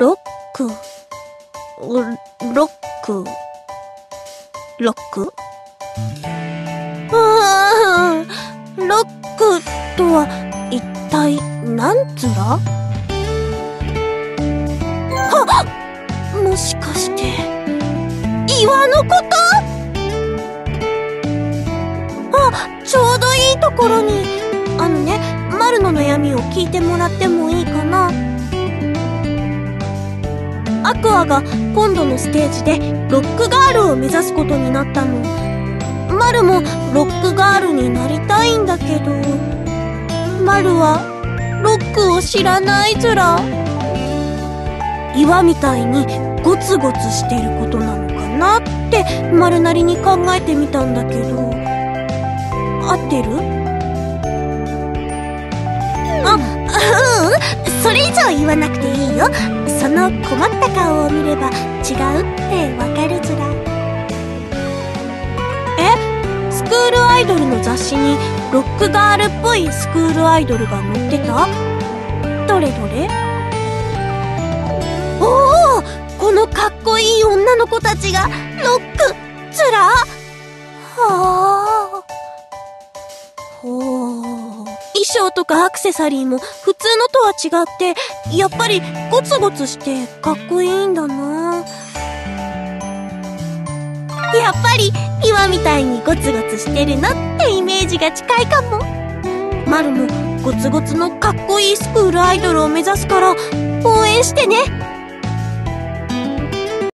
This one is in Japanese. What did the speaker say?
ロック、ロック、ロック？うーん、ロックとは一体何ずら？はっもしかして、岩のこと？あ、ちょうどいいところに、あのね、マルの悩みを聞いてもらってもアクアが今度のステージでロックガールを目指すことになったの。マルもロックガールになりたいんだけど、マルはロックを知らないずら。岩みたいにゴツゴツしてることなのかなって丸なりに考えてみたんだけど、合ってる？あ、うん、それ以上言わなくていいよ。その困ったれば違うってわかるずら。え？スクールアイドルの雑誌にロックガールっぽいスクールアイドルが載ってた？どれどれ？おお！このかっこいい女の子たちがロックずら？装とかアクセサリーも普通のとは違ってやっぱりゴツゴツしてかっこいいんだな。やっぱり岩みたいにゴツゴツしてるのってイメージが近いかも。マルもゴツゴツのかっこいいスクールアイドルを目指すから応援してね。